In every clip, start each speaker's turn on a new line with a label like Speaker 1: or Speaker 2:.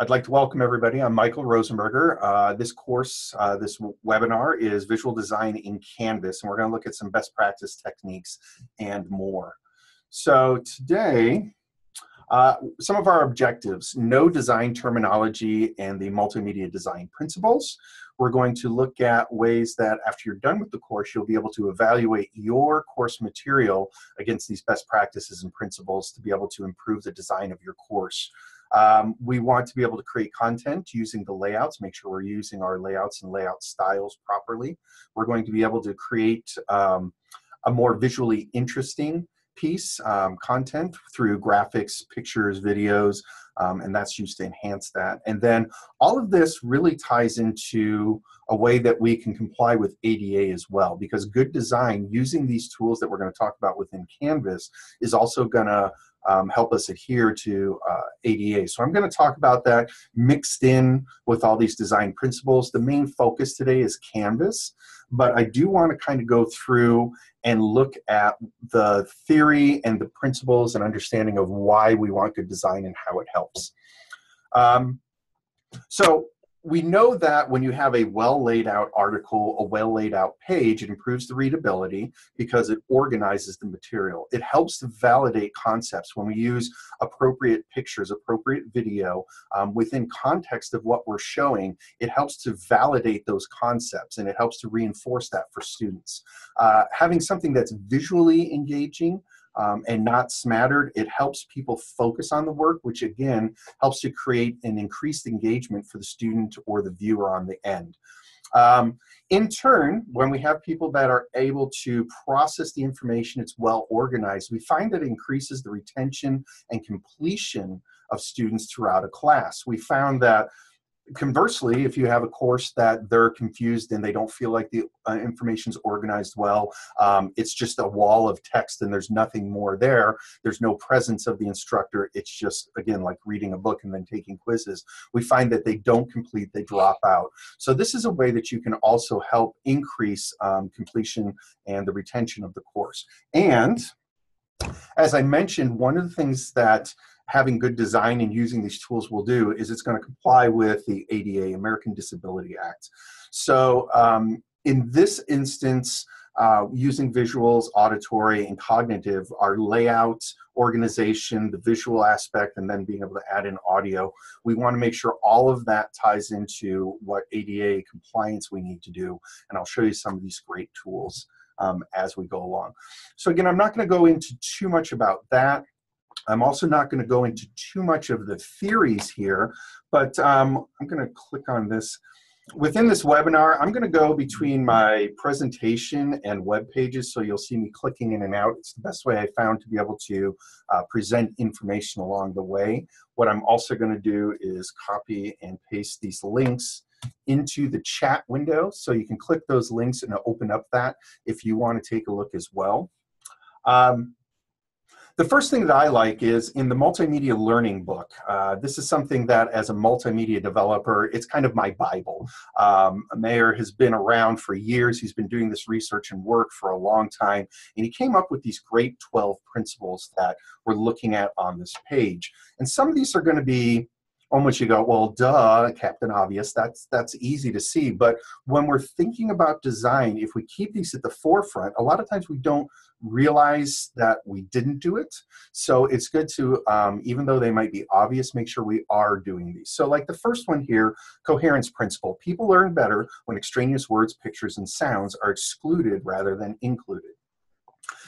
Speaker 1: I'd like to welcome everybody. I'm Michael Rosenberger. Uh, this course, uh, this webinar is Visual Design in Canvas, and we're going to look at some best practice techniques and more. So today, uh, some of our objectives, know design terminology and the multimedia design principles. We're going to look at ways that after you're done with the course, you'll be able to evaluate your course material against these best practices and principles to be able to improve the design of your course. Um, we want to be able to create content using the layouts, make sure we're using our layouts and layout styles properly. We're going to be able to create um, a more visually interesting piece, um, content through graphics, pictures, videos, um, and that's used to enhance that. And then all of this really ties into a way that we can comply with ADA as well, because good design using these tools that we're going to talk about within Canvas is also going to um, help us adhere to uh, ADA. So I'm going to talk about that mixed in with all these design principles. The main focus today is Canvas, but I do want to kind of go through and look at the theory and the principles and understanding of why we want good design and how it helps. Um, so we know that when you have a well laid out article, a well laid out page, it improves the readability because it organizes the material. It helps to validate concepts when we use appropriate pictures, appropriate video um, within context of what we're showing. It helps to validate those concepts and it helps to reinforce that for students. Uh, having something that's visually engaging um, and not smattered, it helps people focus on the work, which again helps to create an increased engagement for the student or the viewer on the end. Um, in turn, when we have people that are able to process the information, it's well organized, we find that it increases the retention and completion of students throughout a class. We found that conversely, if you have a course that they're confused and they don't feel like the uh, information's organized well, um, it's just a wall of text and there's nothing more there. There's no presence of the instructor. It's just, again, like reading a book and then taking quizzes. We find that they don't complete, they drop out. So this is a way that you can also help increase um, completion and the retention of the course. And as I mentioned, one of the things that having good design and using these tools will do is it's going to comply with the ADA, American Disability Act. So um, in this instance, uh, using visuals, auditory, and cognitive, our layout, organization, the visual aspect, and then being able to add in audio, we want to make sure all of that ties into what ADA compliance we need to do. And I'll show you some of these great tools um, as we go along. So again, I'm not going to go into too much about that. I'm also not going to go into too much of the theories here, but um, I'm going to click on this. Within this webinar, I'm going to go between my presentation and web pages, so you'll see me clicking in and out. It's the best way I found to be able to uh, present information along the way. What I'm also going to do is copy and paste these links into the chat window, so you can click those links and open up that if you want to take a look as well. Um, the first thing that I like is in the multimedia learning book. Uh, this is something that, as a multimedia developer, it's kind of my Bible. Um, Mayer has been around for years. He's been doing this research and work for a long time, and he came up with these great 12 principles that we're looking at on this page. And some of these are going to be almost you go, well, duh, Captain Obvious, that's that's easy to see. But when we're thinking about design, if we keep these at the forefront, a lot of times we don't realize that we didn't do it. So it's good to, um, even though they might be obvious, make sure we are doing these. So like the first one here, coherence principle. People learn better when extraneous words, pictures, and sounds are excluded rather than included.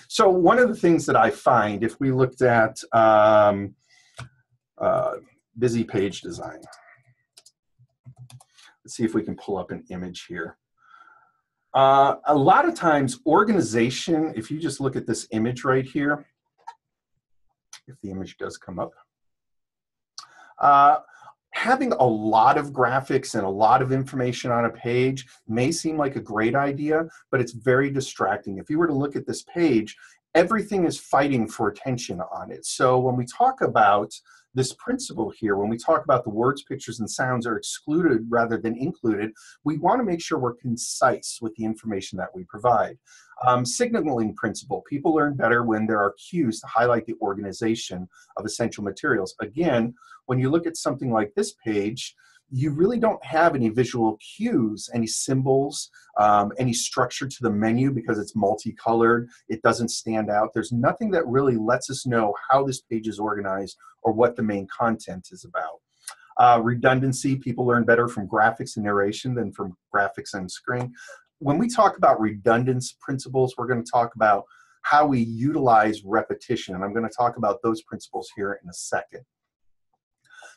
Speaker 1: So one of the things that I find, if we looked at um, uh, busy page design. Let's see if we can pull up an image here. Uh, a lot of times organization, if you just look at this image right here, if the image does come up, uh, having a lot of graphics and a lot of information on a page may seem like a great idea, but it's very distracting. If you were to look at this page, everything is fighting for attention on it. So when we talk about this principle here, when we talk about the words, pictures, and sounds are excluded rather than included, we want to make sure we're concise with the information that we provide. Um, signaling principle. People learn better when there are cues to highlight the organization of essential materials. Again, when you look at something like this page, you really don't have any visual cues, any symbols, um, any structure to the menu because it's multicolored. It doesn't stand out. There's nothing that really lets us know how this page is organized or what the main content is about. Uh, redundancy, people learn better from graphics and narration than from graphics and screen. When we talk about redundance principles, we're going to talk about how we utilize repetition, and I'm going to talk about those principles here in a second.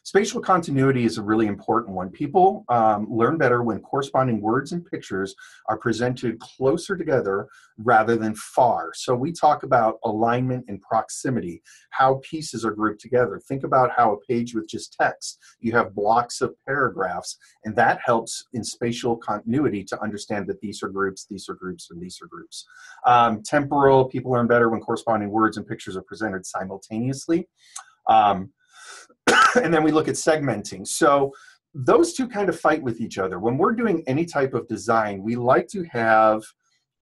Speaker 1: Spatial continuity is a really important one. People um, learn better when corresponding words and pictures are presented closer together rather than far. So we talk about alignment and proximity, how pieces are grouped together. Think about how a page with just text, you have blocks of paragraphs, and that helps in spatial continuity to understand that these are groups, these are groups, and these are groups. Um, temporal, people learn better when corresponding words and pictures are presented simultaneously. Um, and then we look at segmenting. So those two kind of fight with each other. When we're doing any type of design, we like to have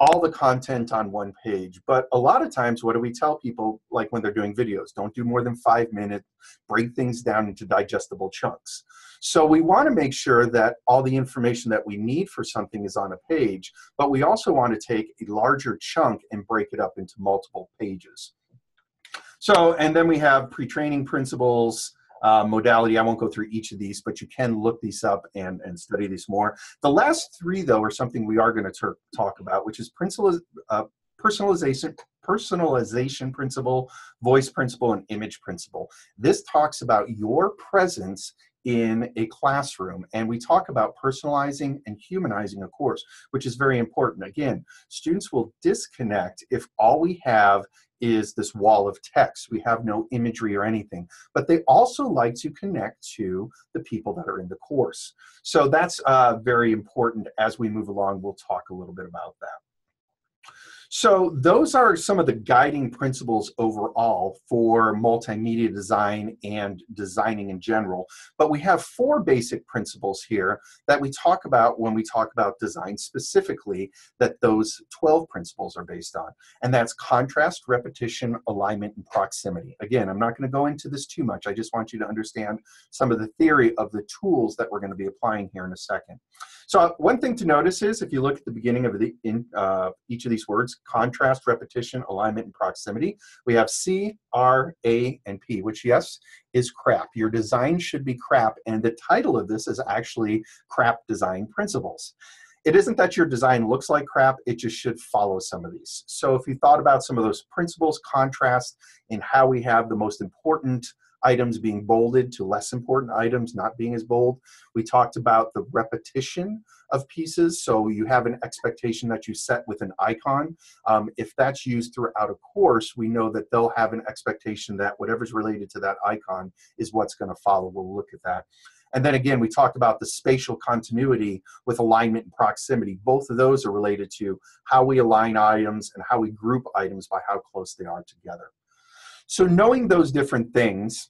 Speaker 1: all the content on one page. But a lot of times, what do we tell people, like when they're doing videos? Don't do more than five minutes, break things down into digestible chunks. So we want to make sure that all the information that we need for something is on a page, but we also want to take a larger chunk and break it up into multiple pages. So, and then we have pre-training principles, uh, modality. I won't go through each of these, but you can look these up and, and study these more. The last three, though, are something we are going to talk about, which is uh, personalization, personalization principle, voice principle, and image principle. This talks about your presence in a classroom and we talk about personalizing and humanizing a course which is very important again students will disconnect if all we have is this wall of text. We have no imagery or anything, but they also like to connect to the people that are in the course. So that's uh, very important as we move along. We'll talk a little bit about that. So those are some of the guiding principles overall for multimedia design and designing in general. But we have four basic principles here that we talk about when we talk about design specifically that those 12 principles are based on. And that's contrast, repetition, alignment, and proximity. Again, I'm not going to go into this too much. I just want you to understand some of the theory of the tools that we're going to be applying here in a second. So one thing to notice is if you look at the beginning of the, in, uh, each of these words, contrast, repetition, alignment, and proximity, we have C, R, A, and P, which yes, is crap. Your design should be crap, and the title of this is actually Crap Design Principles. It isn't that your design looks like crap, it just should follow some of these. So if you thought about some of those principles, contrast, in how we have the most important items being bolded to less important items not being as bold. We talked about the repetition of pieces. So you have an expectation that you set with an icon. Um, if that's used throughout a course, we know that they'll have an expectation that whatever's related to that icon is what's going to follow. We'll look at that. And then again, we talked about the spatial continuity with alignment and proximity. Both of those are related to how we align items and how we group items by how close they are together. So knowing those different things,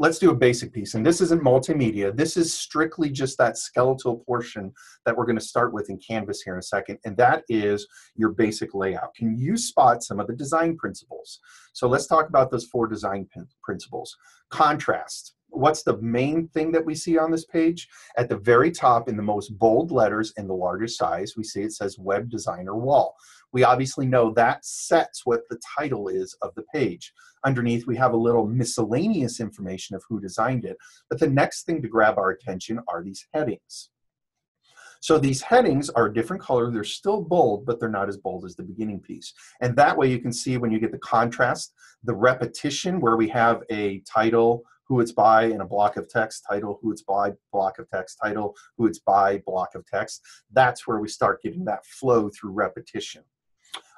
Speaker 1: let's do a basic piece. And this isn't multimedia. This is strictly just that skeletal portion that we're going to start with in Canvas here in a second. And that is your basic layout. Can you spot some of the design principles? So let's talk about those four design principles. Contrast. What's the main thing that we see on this page? At the very top in the most bold letters in the largest size, we see it says web designer wall we obviously know that sets what the title is of the page. Underneath, we have a little miscellaneous information of who designed it. But the next thing to grab our attention are these headings. So these headings are a different color. They're still bold, but they're not as bold as the beginning piece. And that way you can see when you get the contrast, the repetition where we have a title, who it's by in a block of text, title, who it's by, block of text, title, who it's by, block of text. That's where we start getting that flow through repetition.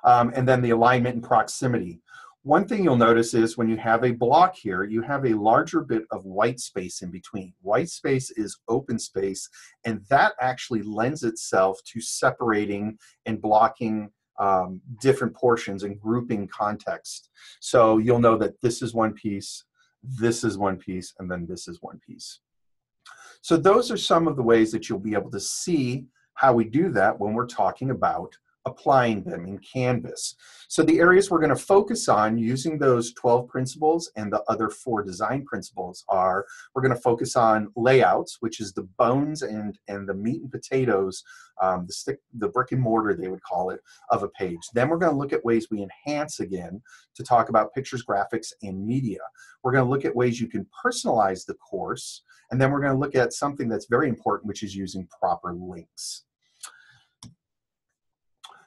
Speaker 1: Um, and then the alignment and proximity. One thing you'll notice is when you have a block here, you have a larger bit of white space in between. White space is open space, and that actually lends itself to separating and blocking um, different portions and grouping context. So you'll know that this is one piece, this is one piece, and then this is one piece. So those are some of the ways that you'll be able to see how we do that when we're talking about applying them in Canvas. So the areas we're going to focus on using those 12 principles and the other four design principles are we're going to focus on layouts, which is the bones and, and the meat and potatoes, um, the stick, the brick and mortar they would call it, of a page. Then we're going to look at ways we enhance again to talk about pictures, graphics, and media. We're going to look at ways you can personalize the course, and then we're going to look at something that's very important, which is using proper links.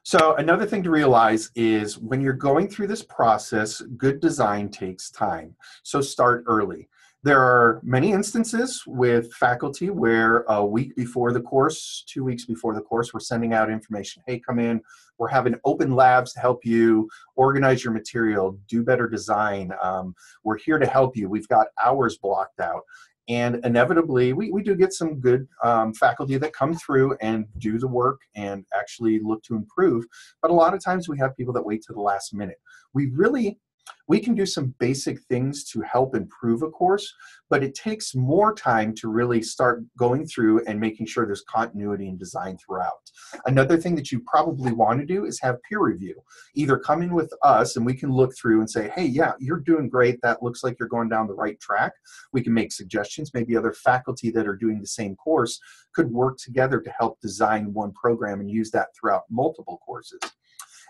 Speaker 1: So another thing to realize is when you're going through this process, good design takes time. So start early. There are many instances with faculty where a week before the course, two weeks before the course, we're sending out information. Hey, come in. We're having open labs to help you organize your material, do better design. Um, we're here to help you. We've got hours blocked out. And inevitably, we, we do get some good um, faculty that come through and do the work and actually look to improve. But a lot of times we have people that wait to the last minute. We really we can do some basic things to help improve a course, but it takes more time to really start going through and making sure there's continuity and design throughout. Another thing that you probably want to do is have peer review. Either come in with us and we can look through and say, hey, yeah, you're doing great. That looks like you're going down the right track. We can make suggestions. Maybe other faculty that are doing the same course could work together to help design one program and use that throughout multiple courses.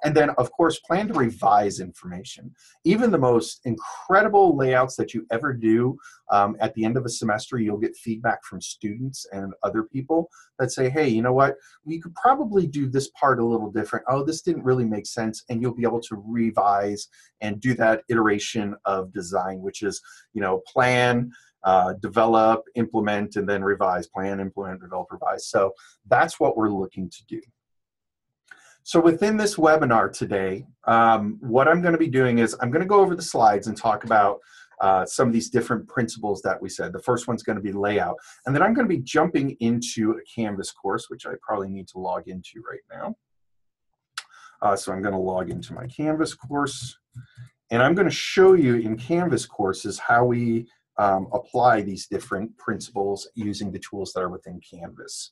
Speaker 1: And then, of course, plan to revise information. Even the most incredible layouts that you ever do um, at the end of a semester, you'll get feedback from students and other people that say, hey, you know what, we could probably do this part a little different. Oh, this didn't really make sense. And you'll be able to revise and do that iteration of design, which is, you know, plan, uh, develop, implement, and then revise, plan, implement, develop, revise. So that's what we're looking to do. So within this webinar today, um, what I'm going to be doing is I'm going to go over the slides and talk about uh, some of these different principles that we said. The first one's going to be layout. And then I'm going to be jumping into a Canvas course, which I probably need to log into right now. Uh, so I'm going to log into my Canvas course. And I'm going to show you in Canvas courses how we um, apply these different principles using the tools that are within Canvas.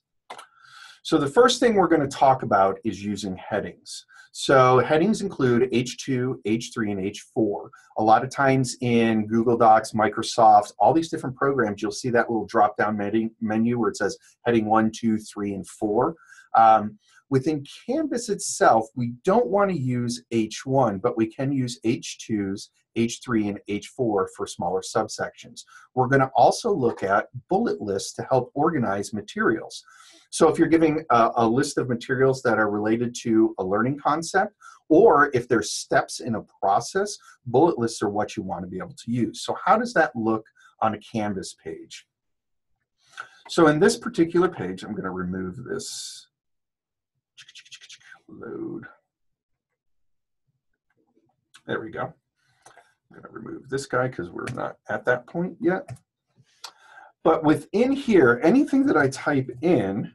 Speaker 1: So the first thing we're going to talk about is using headings. So headings include H2, H3, and H4. A lot of times in Google Docs, Microsoft, all these different programs, you'll see that little drop-down menu where it says heading 1, 2, 3, and 4. Um, within Canvas itself, we don't want to use H1, but we can use H2s, H3, and H4 for smaller subsections. We're going to also look at bullet lists to help organize materials. So if you're giving a, a, list of materials that are related to a learning concept, or if there's steps in a process, bullet lists are what you want to be able to use. So how does that look on a Canvas page? So in this particular page, I'm going to remove this load. There we go. I'm going to remove this guy because we're not at that point yet. But within here, anything that I type in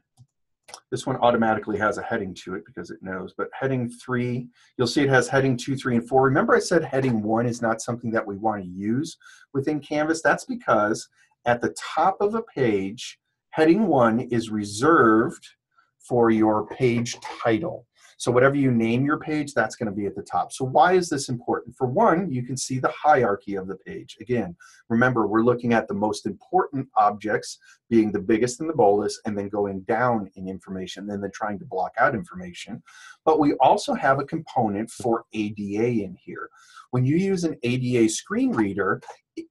Speaker 1: this one automatically has a heading to it because it knows, but heading three, you'll see it has heading two, three, and four. Remember I said heading one is not something that we want to use within Canvas? That's because at the top of a page, heading one is reserved for your page title. So whatever you name your page, that's going to be at the top. So why is this important? For one, you can see the hierarchy of the page. Again, remember, we're looking at the most important objects being the biggest and the boldest, and then going down in information, and then trying to block out information. But we also have a component for ADA in here. When you use an ADA screen reader,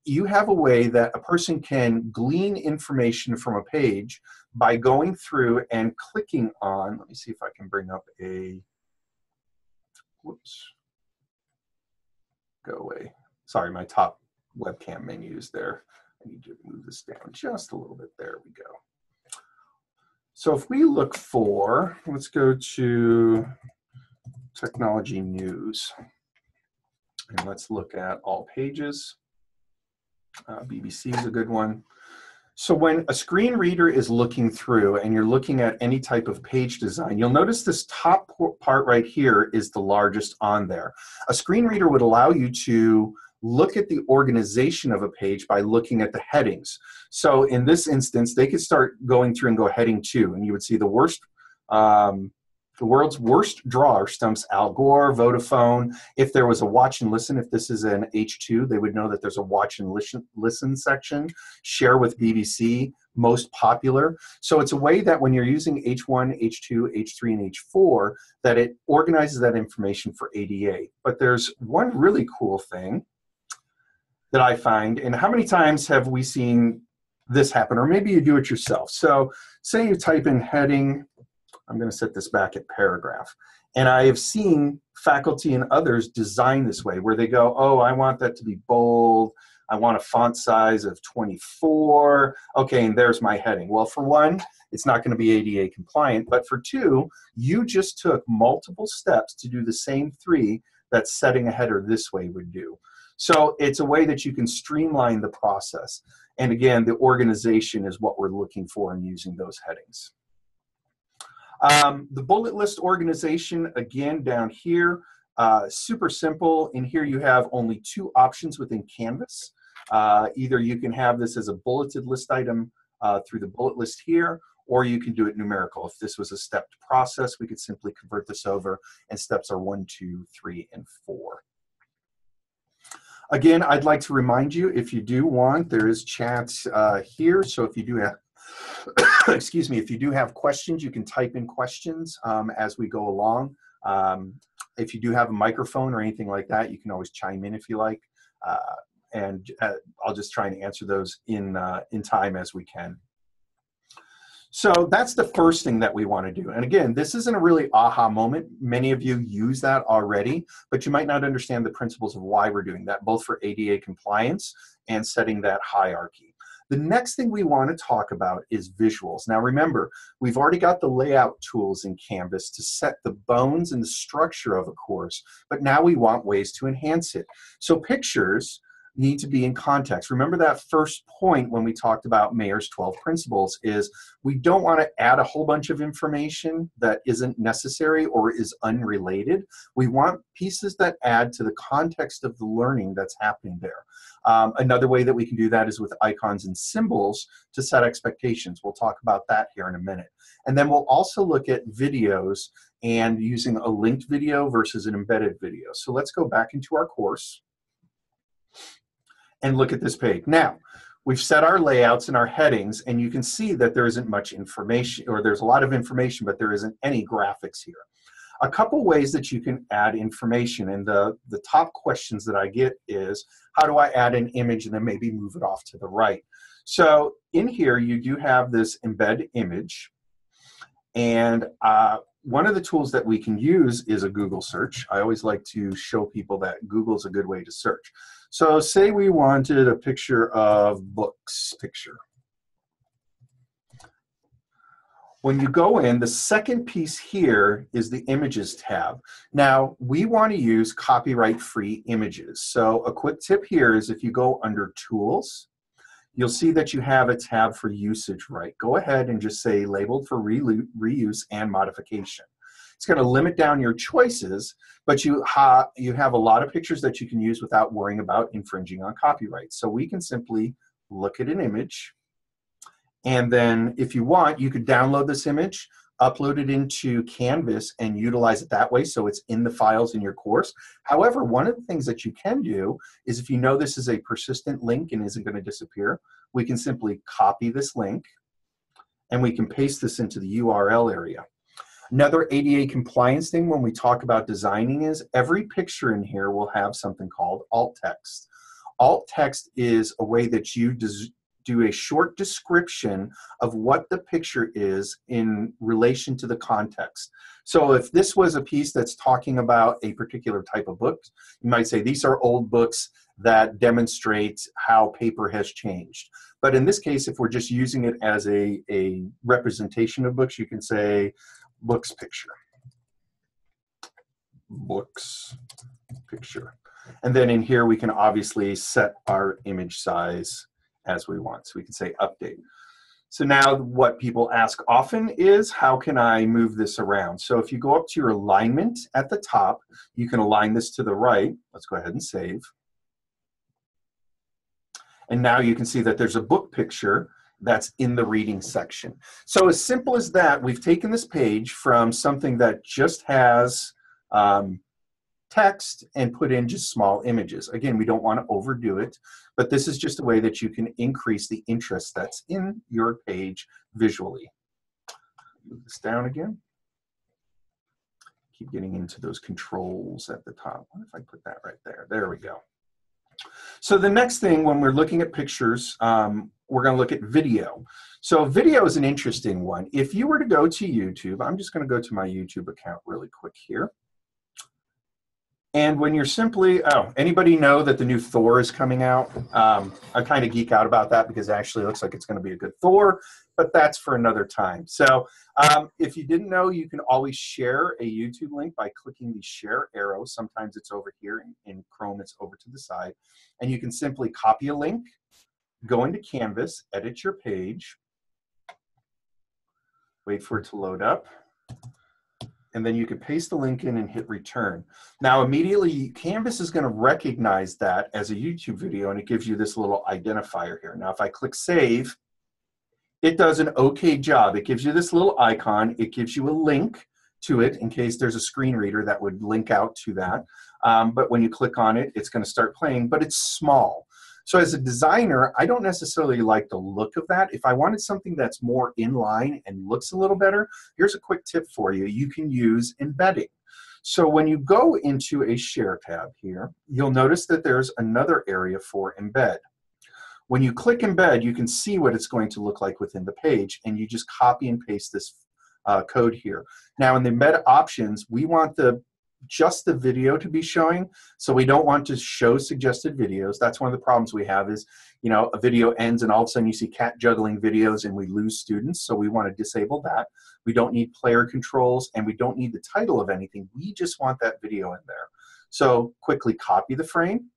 Speaker 1: you have a way that a person can glean information from a page by going through and clicking on, let me see if I can bring up a, whoops, go away. Sorry, my top webcam menu is there. I need to move this down just a little bit. There we go. So if we look for, let's go to technology news. And let's look at all pages. Uh, BBC is a good one. So when a screen reader is looking through and you're looking at any type of page design, you'll notice this top part right here is the largest on there. A screen reader would allow you to look at the organization of a page by looking at the headings. So in this instance, they could start going through and go heading two, and you would see the worst um, the world's worst drawer stumps Al Gore, Vodafone. If there was a watch and listen, if this is an H2, they would know that there's a watch and listen, listen section. Share with BBC, most popular. So it's a way that when you're using H1, H2, H3, and H4, that it organizes that information for ADA. But there's one really cool thing that I find, and how many times have we seen this happen? Or maybe you do it yourself. So say you type in heading I'm going to set this back at paragraph. And I have seen faculty and others design this way where they go, oh, I want that to be bold. I want a font size of 24. Okay, and there's my heading. Well, for one, it's not going to be ADA compliant. But for two, you just took multiple steps to do the same three that setting a header this way would do. So it's a way that you can streamline the process. And again, the organization is what we're looking for in using those headings. Um, the bullet list organization, again, down here, uh, super simple. In here you have only two options within Canvas. Uh, either you can have this as a bulleted list item uh, through the bullet list here, or you can do it numerical. If this was a stepped process, we could simply convert this over, and steps are one, two, three, and four. Again, I'd like to remind you, if you do want, there is chat uh, here, so if you do have excuse me, if you do have questions, you can type in questions um, as we go along. Um, if you do have a microphone or anything like that, you can always chime in if you like. Uh, and uh, I'll just try and answer those in, uh, in time as we can. So that's the first thing that we want to do. And again, this isn't a really aha moment. Many of you use that already, but you might not understand the principles of why we're doing that, both for ADA compliance and setting that hierarchy. The next thing we want to talk about is visuals. Now remember, we've already got the layout tools in Canvas to set the bones and the structure of a course, but now we want ways to enhance it. So pictures need to be in context. Remember that first point when we talked about Mayer's 12 principles is we don't want to add a whole bunch of information that isn't necessary or is unrelated. We want pieces that add to the context of the learning that's happening there. Um, another way that we can do that is with icons and symbols to set expectations. We'll talk about that here in a minute. And then we'll also look at videos and using a linked video versus an embedded video. So let's go back into our course and look at this page. Now, we've set our layouts and our headings, and you can see that there isn't much information, or there's a lot of information, but there isn't any graphics here. A couple ways that you can add information, and the, the top questions that I get is, how do I add an image and then maybe move it off to the right? So in here, you do have this embed image, and uh, one of the tools that we can use is a Google search. I always like to show people that Google's a good way to search. So say we wanted a picture of books picture. When you go in, the second piece here is the images tab. Now, we want to use copyright free images. So a quick tip here is if you go under tools, you'll see that you have a tab for usage right. Go ahead and just say labeled for re reuse and modification. It's going to limit down your choices, but you, ha you have a lot of pictures that you can use without worrying about infringing on copyright. So we can simply look at an image, and then if you want, you could download this image, upload it into Canvas, and utilize it that way so it's in the files in your course. However, one of the things that you can do is if you know this is a persistent link and isn't going to disappear, we can simply copy this link, and we can paste this into the URL area. Another ADA compliance thing when we talk about designing is every picture in here will have something called alt text. Alt text is a way that you do a short description of what the picture is in relation to the context. So if this was a piece that's talking about a particular type of book, you might say these are old books that demonstrate how paper has changed. But in this case, if we're just using it as a, a representation of books, you can say books picture. Books picture. And then in here, we can obviously set our image size as we want. So we can say update. So now what people ask often is, how can I move this around? So if you go up to your alignment at the top, you can align this to the right. Let's go ahead and save. And now you can see that there's a book picture that's in the reading section. So as simple as that, we've taken this page from something that just has um, text and put in just small images. Again, we don't want to overdo it, but this is just a way that you can increase the interest that's in your page visually. Move this down again. Keep getting into those controls at the top. What if I put that right there? There we go. So the next thing when we're looking at pictures, um, we're going to look at video. So video is an interesting one. If you were to go to YouTube, I'm just going to go to my YouTube account really quick here. And when you're simply, oh, anybody know that the new Thor is coming out? Um, I kind of geek out about that because it actually looks like it's going to be a good Thor, but that's for another time. So um, if you didn't know, you can always share a YouTube link by clicking the share arrow. Sometimes it's over here in, in Chrome, it's over to the side. And you can simply copy a link, go into Canvas, edit your page, wait for it to load up and then you can paste the link in and hit return. Now immediately Canvas is gonna recognize that as a YouTube video and it gives you this little identifier here. Now if I click save, it does an okay job. It gives you this little icon. It gives you a link to it in case there's a screen reader that would link out to that. Um, but when you click on it, it's gonna start playing, but it's small. So as a designer, I don't necessarily like the look of that. If I wanted something that's more in line and looks a little better, here's a quick tip for you. You can use embedding. So when you go into a share tab here, you'll notice that there's another area for embed. When you click embed, you can see what it's going to look like within the page, and you just copy and paste this uh, code here. Now in the embed options, we want the just the video to be showing. So we don't want to show suggested videos. That's one of the problems we have is, you know, a video ends and all of a sudden you see cat juggling videos and we lose students. So we want to disable that. We don't need player controls and we don't need the title of anything. We just want that video in there. So quickly copy the frame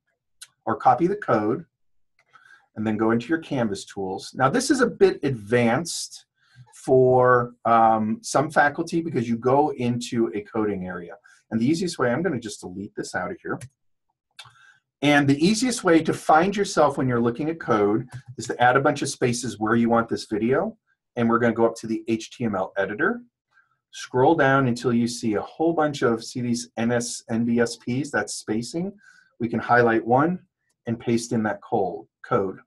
Speaker 1: or copy the code and then go into your Canvas tools. Now this is a bit advanced for um, some faculty because you go into a coding area. And the easiest way, I'm going to just delete this out of here. And the easiest way to find yourself when you're looking at code is to add a bunch of spaces where you want this video. And we're going to go up to the HTML editor, scroll down until you see a whole bunch of, see these NS, NBSPs, that's spacing. We can highlight one and paste in that code.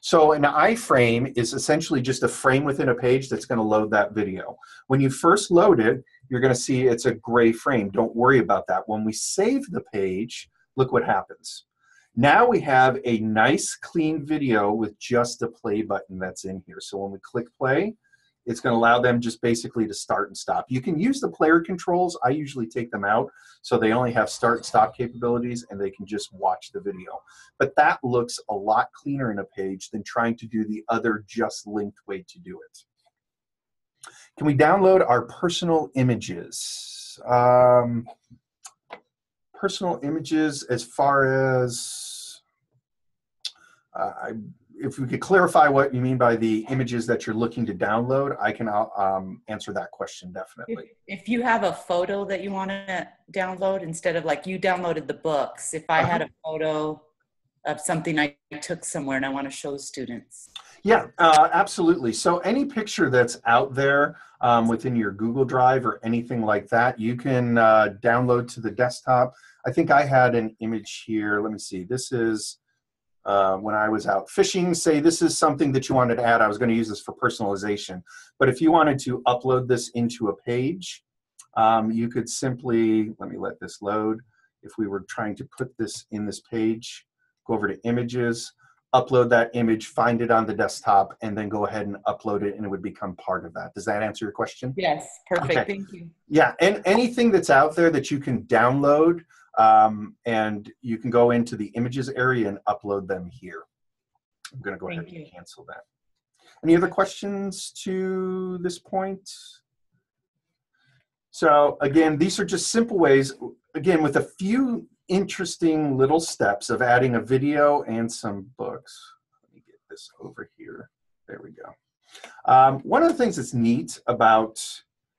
Speaker 1: So an iframe is essentially just a frame within a page that's going to load that video. When you first load it, you're going to see it's a gray frame. Don't worry about that. When we save the page, look what happens. Now we have a nice clean video with just a play button that's in here. So when we click play, it's going to allow them just basically to start and stop. You can use the player controls. I usually take them out so they only have start and stop capabilities and they can just watch the video. But that looks a lot cleaner in a page than trying to do the other just linked way to do it. Can we download our personal images? Um, personal images as far as uh, I if we could clarify what you mean by the images that you're looking to download, I can uh, um, answer that question definitely.
Speaker 2: If, if, you have a photo that you want to download instead of like you downloaded the books, if I uh -huh. had a photo of something I took somewhere and I want to show students.
Speaker 1: Yeah, uh, absolutely. So any picture that's out there um, within your Google Drive or anything like that, you can uh, download to the desktop. I think I had an image here. Let me see. This is uh, when I was out fishing, say this is something that you wanted to add, I was going to use this for personalization. But if you wanted to upload this into a page, um, you could simply, let me let this load. If we were trying to put this in this page, go over to images, upload that image, find it on the desktop, and then go ahead and upload it and it would become part of that. Does that answer your question?
Speaker 2: Yes, perfect, okay. thank you.
Speaker 1: Yeah, and anything that's out there that you can download, um, and you can go into the images area and upload them here. I'm going to go Thank ahead you. and cancel that. Any other questions to this point? So again, these are just simple ways, again, with a few interesting little steps of adding a video and some books. Let me get this over here. There we go. Um, one of the things that's neat about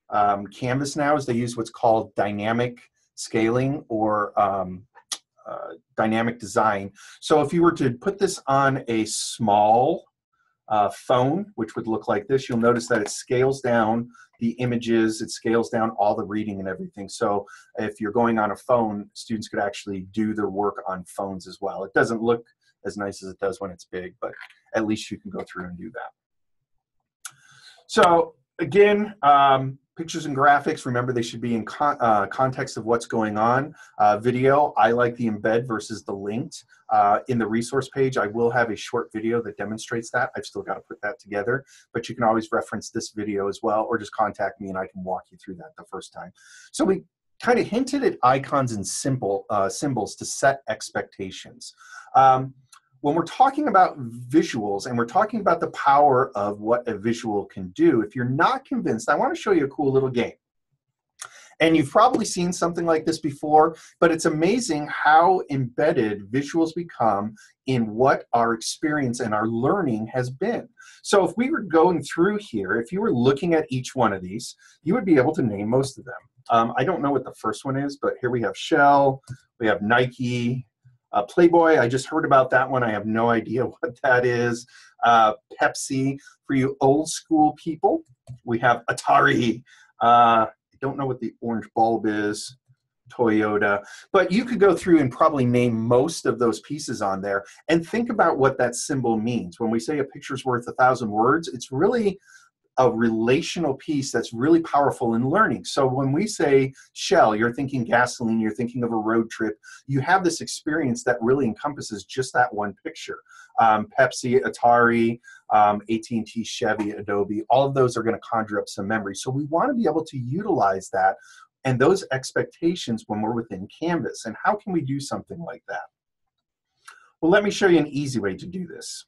Speaker 1: um, Canvas now is they use what's called dynamic scaling or um, uh, dynamic design. So if you were to put this on a small uh, phone, which would look like this, you'll notice that it scales down the images, it scales down all the reading and everything. So if you're going on a phone, students could actually do their work on phones as well. It doesn't look as nice as it does when it's big, but at least you can go through and do that. So again, um, pictures and graphics, remember they should be in con uh, context of what's going on. Uh, video, I like the embed versus the linked. Uh, in the resource page, I will have a short video that demonstrates that. I've still got to put that together, but you can always reference this video as well, or just contact me and I can walk you through that the first time. So we kind of hinted at icons and simple uh, symbols to set expectations. Um, when we're talking about visuals and we're talking about the power of what a visual can do, if you're not convinced, I want to show you a cool little game. And you've probably seen something like this before, but it's amazing how embedded visuals become in what our experience and our learning has been. So if we were going through here, if you were looking at each one of these, you would be able to name most of them. Um, I don't know what the first one is, but here we have Shell, we have Nike, uh, Playboy, I just heard about that one. I have no idea what that is. Uh, Pepsi, for you old school people, we have Atari. Uh, I don't know what the orange bulb is. Toyota, but you could go through and probably name most of those pieces on there and think about what that symbol means. When we say a picture's worth a thousand words, it's really a relational piece that's really powerful in learning. So when we say Shell, you're thinking gasoline, you're thinking of a road trip. You have this experience that really encompasses just that one picture. Um, Pepsi, Atari, um, AT&T, Chevy, Adobe, all of those are going to conjure up some memory. So we want to be able to utilize that and those expectations when we're within Canvas. And how can we do something like that? Well, let me show you an easy way to do this.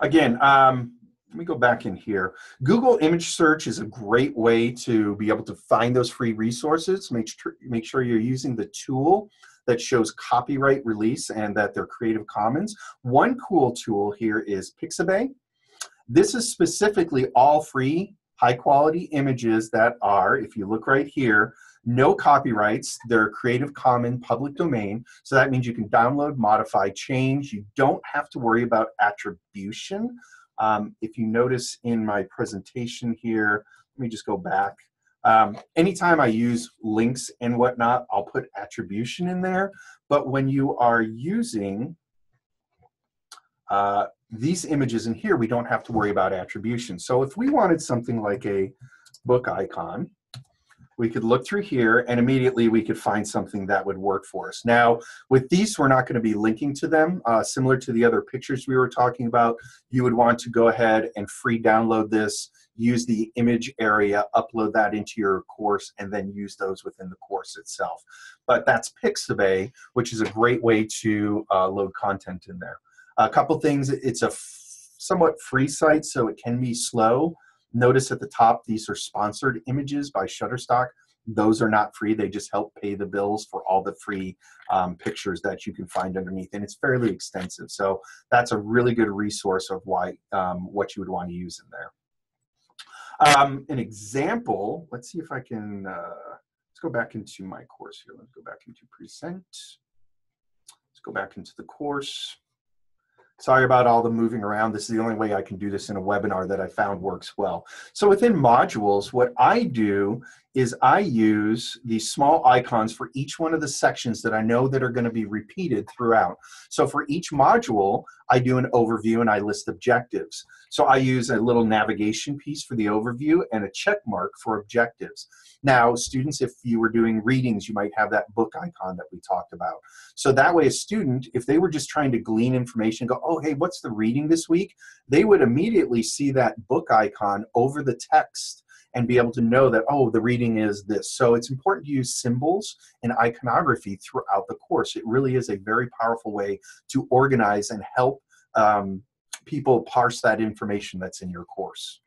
Speaker 1: Again, um, let me go back in here. Google image search is a great way to be able to find those free resources. Make sure, make sure you're using the tool that shows copyright release and that they're Creative Commons. One cool tool here is Pixabay. This is specifically all free, high quality images that are, if you look right here, no copyrights. They're Creative Commons public domain. So that means you can download, modify, change. You don't have to worry about attribution um, if you notice in my presentation here, let me just go back. Um, anytime I use links and whatnot, I'll put attribution in there. But when you are using uh, these images in here, we don't have to worry about attribution. So if we wanted something like a book icon, we could look through here and immediately we could find something that would work for us. Now, with these, we're not going to be linking to them. Uh, similar to the other pictures we were talking about, you would want to go ahead and free download this, use the image area, upload that into your course, and then use those within the course itself. But that's Pixabay, which is a great way to uh, load content in there. A couple things, it's a somewhat free site, so it can be slow. Notice at the top, these are sponsored images by Shutterstock. Those are not free. They just help pay the bills for all the free um, pictures that you can find underneath. And it's fairly extensive. So that's a really good resource of why um, what you would want to use in there. Um, an example, let's see if I can, uh, let's go back into my course here. Let's go back into present. Let's go back into the course. Sorry about all the moving around. This is the only way I can do this in a webinar that I found works well. So within modules, what I do is I use these small icons for each one of the sections that I know that are going to be repeated throughout. So for each module, I do an overview and I list objectives. So I use a little navigation piece for the overview and a check mark for objectives. Now, students, if you were doing readings, you might have that book icon that we talked about. So that way a student, if they were just trying to glean information, go, oh, hey, what's the reading this week? They would immediately see that book icon over the text and be able to know that, oh, the reading is this. So it's important to use symbols and iconography throughout the course. It really is a very powerful way to organize and help um, people parse that information that's in your course.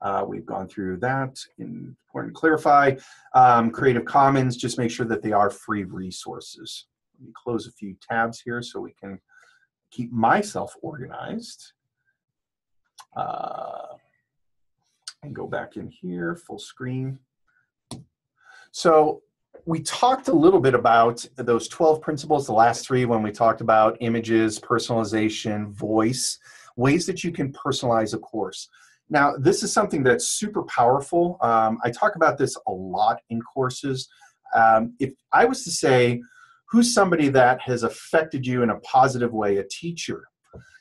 Speaker 1: Uh, we've gone through that. Important to clarify. Um, Creative Commons, just make sure that they are free resources. Let me close a few tabs here so we can keep myself organized. Uh, and go back in here, full screen. So we talked a little bit about those 12 principles, the last three, when we talked about images, personalization, voice, ways that you can personalize a course. Now, this is something that's super powerful. Um, I talk about this a lot in courses. Um, if I was to say, who's somebody that has affected you in a positive way, a teacher,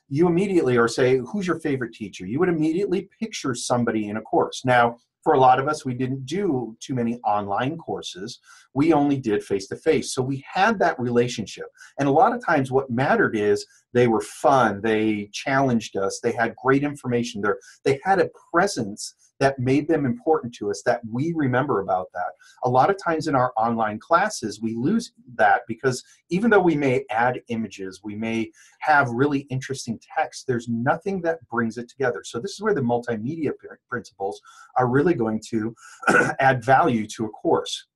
Speaker 1: you immediately, or say, who's your favorite teacher? You would immediately picture somebody in a course. Now, for a lot of us, we didn't do too many online courses. We only did face to face. So we had that relationship. And a lot of times, what mattered is they were fun, they challenged us, they had great information there, they had a presence that made them important to us that we remember about that. A lot of times in our online classes, we lose that because even though we may add images, we may have really interesting text, there's nothing that brings it together. So, this is where the multimedia principles are really going to add value to a course.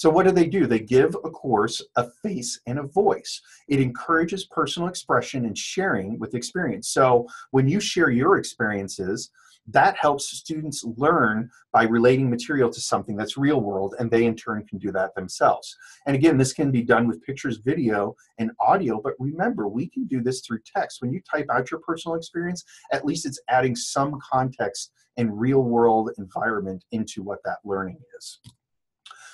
Speaker 1: So, what do they do? They give a course a face and a voice. It encourages personal expression and sharing with experience. So, when you share your experiences, that helps students learn by relating material to something that's real world and they in turn can do that themselves. And again this can be done with pictures video and audio but remember we can do this through text. When you type out your personal experience at least it's adding some context and real world environment into what that learning is.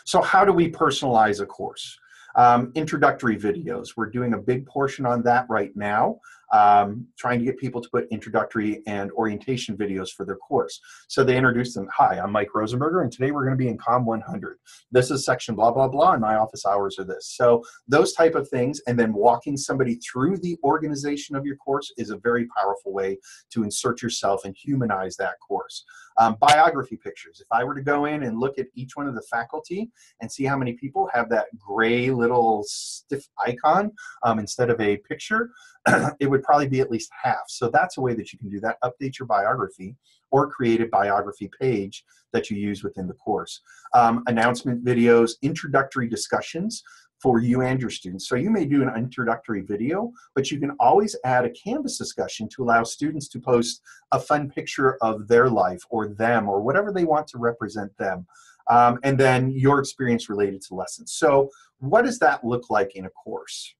Speaker 1: So how do we personalize a course um, introductory videos we're doing a big portion on that right now um, trying to get people to put introductory and orientation videos for their course. So they introduce them, hi, I'm Mike Rosenberger, and today we're going to be in COM 100. This is section blah, blah, blah, and my office hours are this. So those type of things, and then walking somebody through the organization of your course is a very powerful way to insert yourself and humanize that course. Um, biography pictures. If I were to go in and look at each one of the faculty and see how many people have that gray little stiff icon um, instead of a picture, it would probably be at least half. So that's a way that you can do that. Update your biography or create a biography page that you use within the course. Um, announcement videos, introductory discussions for you and your students. So you may do an introductory video, but you can always add a Canvas discussion to allow students to post a fun picture of their life or them or whatever they want to represent them. Um, and then your experience related to lessons. So what does that look like in a course?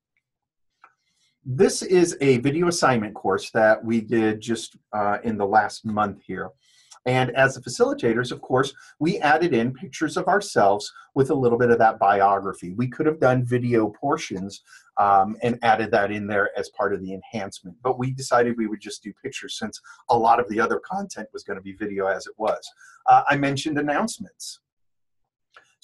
Speaker 1: This is a video assignment course that we did just uh, in the last month here. And as the facilitators, of course, we added in pictures of ourselves with a little bit of that biography. We could have done video portions um, and added that in there as part of the enhancement, but we decided we would just do pictures since a lot of the other content was going to be video as it was. Uh, I mentioned announcements.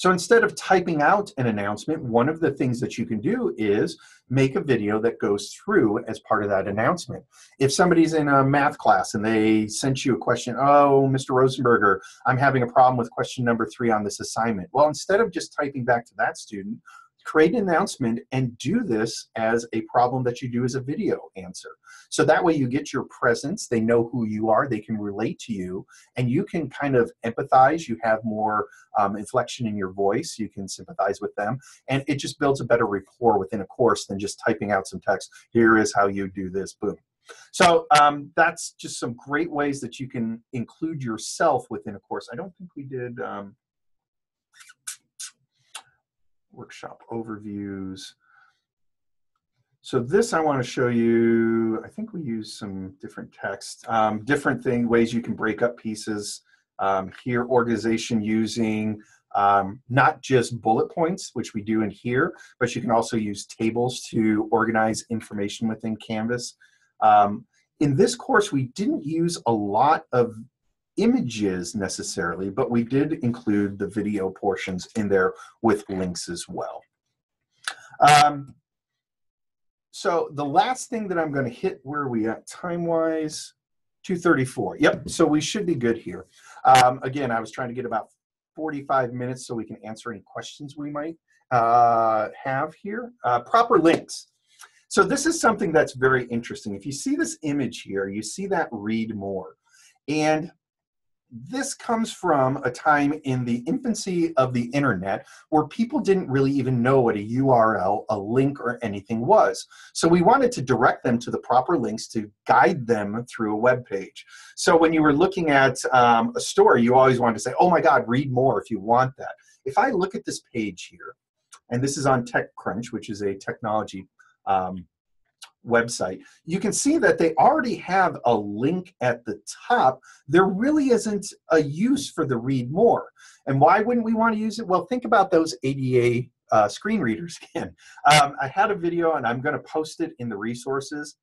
Speaker 1: So instead of typing out an announcement, one of the things that you can do is make a video that goes through as part of that announcement. If somebody's in a math class and they sent you a question, oh, Mr. Rosenberger, I'm having a problem with question number three on this assignment. Well, instead of just typing back to that student, create an announcement and do this as a problem that you do as a video answer. So that way you get your presence, they know who you are, they can relate to you, and you can kind of empathize. You have more um, inflection in your voice, you can sympathize with them, and it just builds a better rapport within a course than just typing out some text. Here is how you do this, boom. So um, that's just some great ways that you can include yourself within a course. I don't think we did. Um, workshop overviews. So this I want to show you, I think we use some different text, um, different thing, ways you can break up pieces. Um, here, organization using um, not just bullet points, which we do in here, but you can also use tables to organize information within Canvas. Um, in this course, we didn't use a lot of images necessarily, but we did include the video portions in there with links as well. Um, so the last thing that I'm going to hit, where are we at time-wise? 234. Yep, so we should be good here. Um, again, I was trying to get about 45 minutes so we can answer any questions we might uh, have here. Uh, proper links. So this is something that's very interesting. If you see this image here, you see that read more. And this comes from a time in the infancy of the internet where people didn't really even know what a URL, a link, or anything was. So we wanted to direct them to the proper links to guide them through a web page. So when you were looking at um, a story, you always wanted to say, oh my God, read more if you want that. If I look at this page here, and this is on TechCrunch, which is a technology um, website, you can see that they already have a link at the top. There really isn't a use for the read more. And why wouldn't we want to use it? Well, think about those ADA uh, screen readers again. Um, I had a video and I'm going to post it in the resources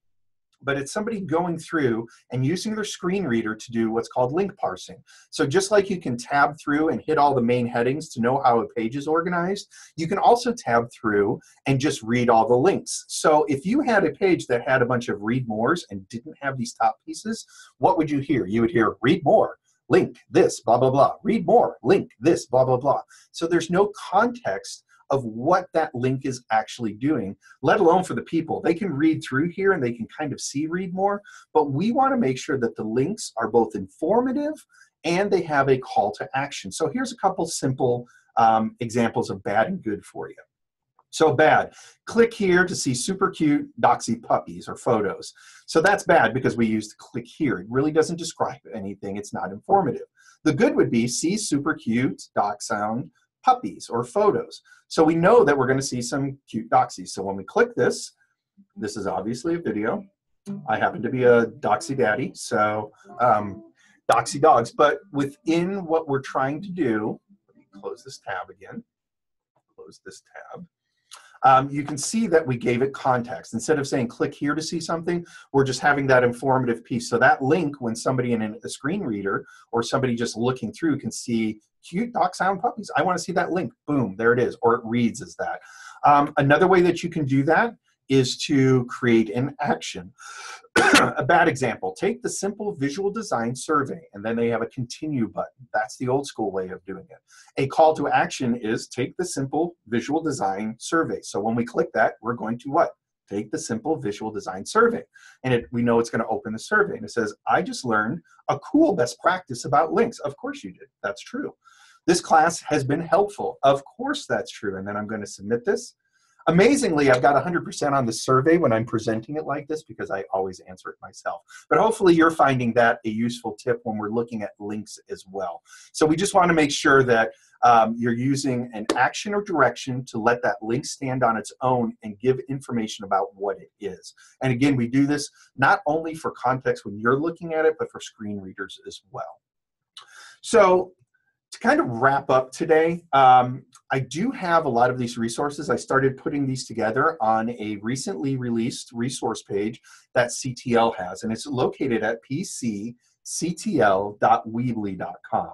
Speaker 1: but it's somebody going through and using their screen reader to do what's called link parsing. So just like you can tab through and hit all the main headings to know how a page is organized, you can also tab through and just read all the links. So if you had a page that had a bunch of read mores and didn't have these top pieces, what would you hear? You would hear read more, link this, blah, blah, blah, read more, link this, blah, blah, blah. So there's no context of what that link is actually doing, let alone for the people. They can read through here and they can kind of see read more, but we want to make sure that the links are both informative and they have a call to action. So here's a couple simple um, examples of bad and good for you. So bad, click here to see super cute doxy puppies or photos. So that's bad because we used click here. It really doesn't describe anything. It's not informative. The good would be see super cute dachshund puppies or photos. So we know that we're going to see some cute doxies. So when we click this, this is obviously a video. I happen to be a doxy daddy, so um, doxy dogs. But within what we're trying to do, let me close this tab again. Close this tab. Um, you can see that we gave it context. Instead of saying click here to see something, we're just having that informative piece. So that link, when somebody in a screen reader or somebody just looking through can see cute dachshund puppies. I want to see that link. Boom, there it is. Or it reads as that. Um, another way that you can do that is to create an action. a bad example, take the simple visual design survey and then they have a continue button. That's the old school way of doing it. A call to action is take the simple visual design survey. So when we click that, we're going to what? Take the simple visual design survey. And it, we know it's going to open the survey. And it says, I just learned a cool best practice about links. Of course you did. That's true. This class has been helpful. Of course that's true. And then I'm going to submit this. Amazingly, I've got 100% on the survey when I'm presenting it like this because I always answer it myself. But hopefully you're finding that a useful tip when we're looking at links as well. So we just want to make sure that um, you're using an action or direction to let that link stand on its own and give information about what it is. And again, we do this not only for context when you're looking at it, but for screen readers as well. So to kind of wrap up today, um, I do have a lot of these resources. I started putting these together on a recently released resource page that CTL has, and it's located at pcctl.weebly.com.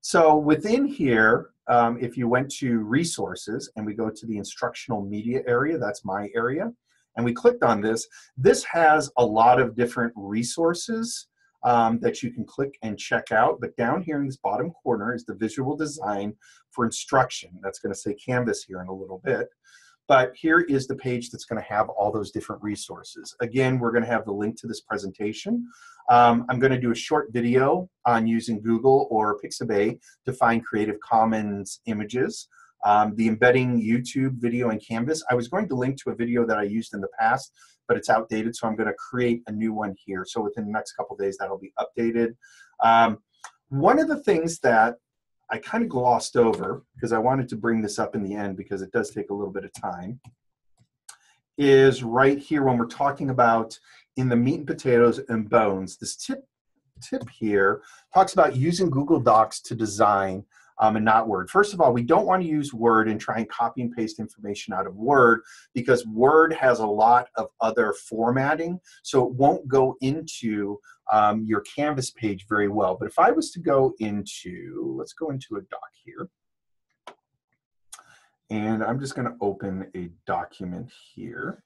Speaker 1: So within here, um, if you went to resources and we go to the instructional media area, that's my area, and we clicked on this, this has a lot of different resources um, that you can click and check out. But down here in this bottom corner is the visual design for instruction. That's going to say Canvas here in a little bit. But here is the page that's going to have all those different resources. Again, we're going to have the link to this presentation. Um, I'm going to do a short video on using Google or Pixabay to find Creative Commons images. Um, the embedding YouTube video in Canvas, I was going to link to a video that I used in the past but it's outdated. So I'm going to create a new one here. So within the next couple days, that'll be updated. Um, one of the things that I kind of glossed over because I wanted to bring this up in the end because it does take a little bit of time is right here when we're talking about in the meat and potatoes and bones. This tip tip here talks about using Google Docs to design um, and not Word. First of all, we don't want to use Word and try and copy and paste information out of Word because Word has a lot of other formatting, so it won't go into um, your Canvas page very well. But if I was to go into, let's go into a doc here. And I'm just going to open a document here.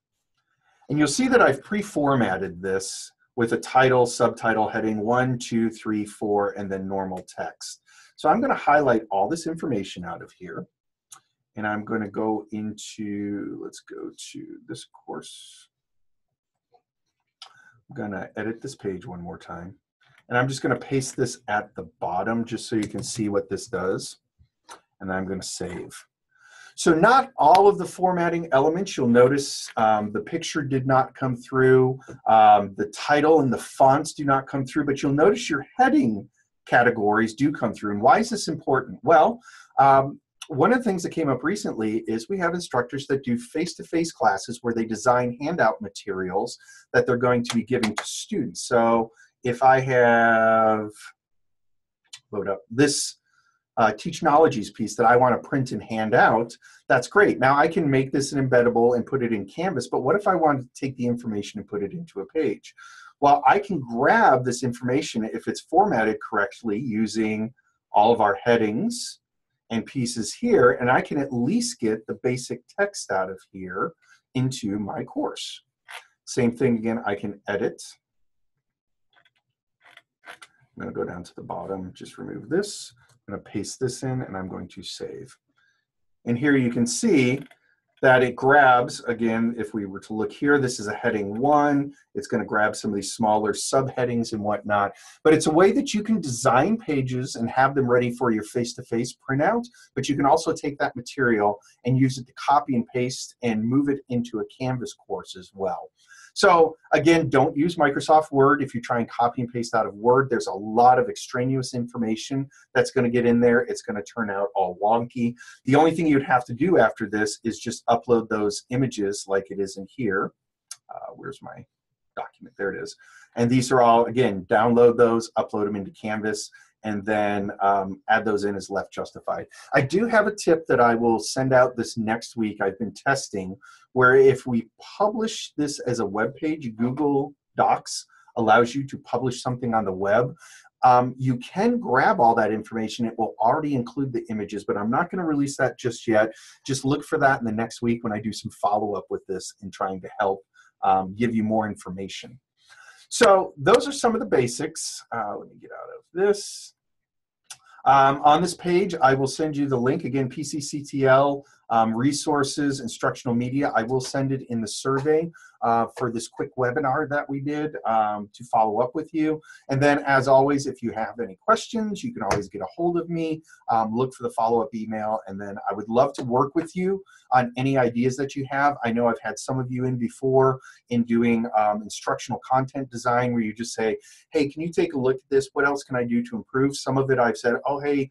Speaker 1: And you'll see that I've pre-formatted this with a title, subtitle, heading one, two, three, four, and then normal text. So I'm going to highlight all this information out of here. And I'm going to go into, let's go to this course. I'm going to edit this page one more time. And I'm just going to paste this at the bottom just so you can see what this does. And I'm going to save. So not all of the formatting elements, you'll notice um, the picture did not come through, um, the title and the fonts do not come through, but you'll notice your heading categories do come through. And why is this important? Well, um, one of the things that came up recently is we have instructors that do face-to-face -face classes where they design handout materials that they're going to be giving to students. So if I have, load up, this uh, Teachnologies piece that I want to print and hand out, that's great. Now I can make this an embeddable and put it in Canvas, but what if I wanted to take the information and put it into a page? Well, I can grab this information if it's formatted correctly using all of our headings and pieces here, and I can at least get the basic text out of here into my course. Same thing again, I can edit. I'm gonna go down to the bottom, just remove this. I'm gonna paste this in and I'm going to save. And here you can see that it grabs, again, if we were to look here, this is a heading one. It's going to grab some of these smaller subheadings and whatnot. But it's a way that you can design pages and have them ready for your face-to-face -face printout, but you can also take that material and use it to copy and paste and move it into a Canvas course as well. So again, don't use Microsoft Word if you try and copy and paste out of Word. There's a lot of extraneous information that's going to get in there. It's going to turn out all wonky. The only thing you'd have to do after this is just upload those images like it is in here. Uh, where's my document? There it is. And these are all, again, download those, upload them into Canvas, and then um, add those in as left justified. I do have a tip that I will send out this next week. I've been testing where if we publish this as a web page, Google Docs allows you to publish something on the web. Um, you can grab all that information. It will already include the images, but I'm not going to release that just yet. Just look for that in the next week when I do some follow up with this and trying to help um, give you more information. So those are some of the basics. Uh, let me get out of this. Um, on this page, I will send you the link, again, PCCTL um, resources, instructional media. I will send it in the survey uh, for this quick webinar that we did um, to follow up with you. And then as always, if you have any questions, you can always get a hold of me, um, look for the follow-up email, and then I would love to work with you on any ideas that you have. I know I've had some of you in before in doing um, instructional content design where you just say, hey, can you take a look at this? What else can I do to improve? Some of it I've said, oh, hey,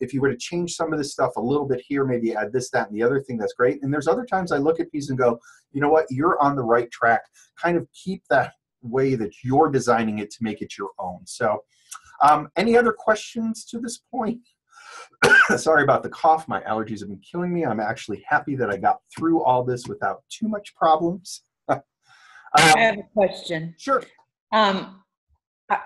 Speaker 1: if you were to change some of this stuff a little bit here, maybe add this, that, and the other thing, that's great. And there's other times I look at these and go, you know what, you're on the right track. Kind of keep that way that you're designing it to make it your own. So um, any other questions to this point? Sorry about the cough. My allergies have been killing me. I'm actually happy that I got through all this without too much problems. um,
Speaker 2: I have a question.
Speaker 1: Sure.
Speaker 2: Um,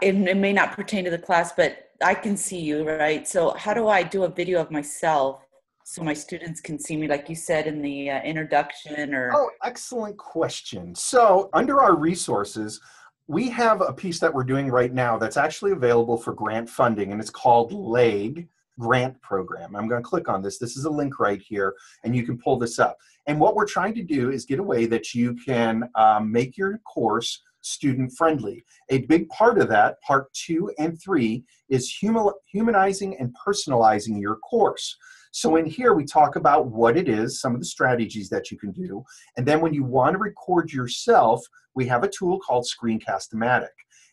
Speaker 2: it, it may not pertain to the class, but I can see you, right? So how do I do a video of myself so my students can see me, like you said in the uh, introduction or?
Speaker 1: Oh, excellent question. So under our resources, we have a piece that we're doing right now that's actually available for grant funding and it's called LEG grant program. I'm going to click on this. This is a link right here and you can pull this up. And what we're trying to do is get a way that you can um, make your course student friendly. A big part of that, part two and three, is humanizing and personalizing your course. So in here, we talk about what it is, some of the strategies that you can do. And then when you want to record yourself, we have a tool called Screencast-O-Matic.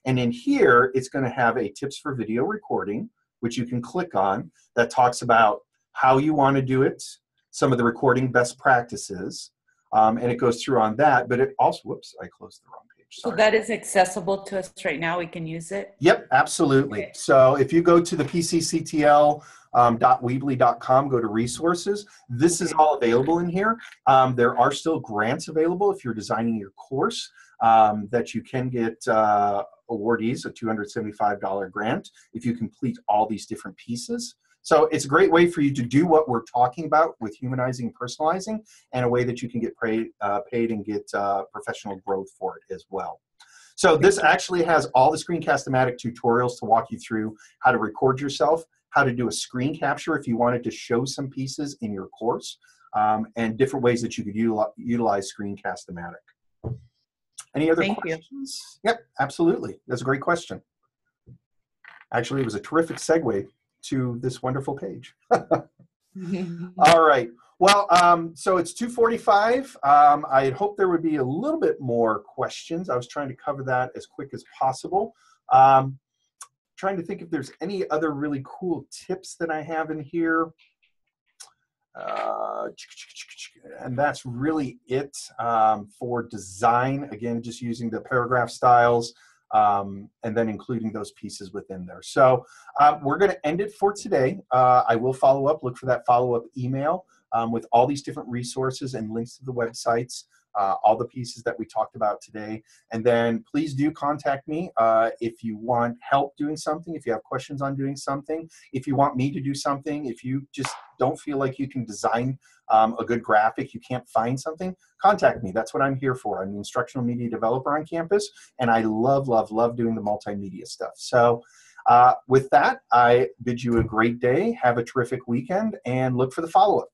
Speaker 1: And in here, it's going to have a tips for video recording, which you can click on, that talks about how you want to do it, some of the recording best practices, um, and it goes through on that. But it also, whoops, I closed the wrong
Speaker 2: Sorry. So that is accessible to us right now. We can use it.
Speaker 1: Yep, absolutely. Okay. So if you go to the PCCTL um, .weebly.com, go to resources. This is all available in here. Um, there are still grants available if you're designing your course um, that you can get uh, awardees a $275 grant if you complete all these different pieces. So it's a great way for you to do what we're talking about with humanizing and personalizing and a way that you can get paid, uh, paid and get uh, professional growth for it as well. So this actually has all the Screencast-O-Matic tutorials to walk you through how to record yourself, how to do a screen capture if you wanted to show some pieces in your course, um, and different ways that you could utilize, utilize Screencast-O-Matic. Any other
Speaker 2: Thank
Speaker 1: questions? You. Yep, absolutely. That's a great question. actually, it was a terrific segue to this wonderful page. All right. Well, um, so it's 2:45. Um, I had hoped there would be a little bit more questions. I was trying to cover that as quick as possible. Um, trying to think if there's any other really cool tips that I have in here. Uh, and that's really it um, for design. Again, just using the paragraph styles um, and then including those pieces within there. So uh, we're going to end it for today. Uh, I will follow up, look for that follow up email um, with all these different resources and links to the websites. Uh, all the pieces that we talked about today. And then please do contact me uh, if you want help doing something, if you have questions on doing something, if you want me to do something, if you just don't feel like you can design um, a good graphic, you can't find something, contact me. That's what I'm here for. I'm the instructional media developer on campus, and I love, love, love doing the multimedia stuff. So, uh, with that, I bid you a great day, have a terrific weekend, and look for the follow up.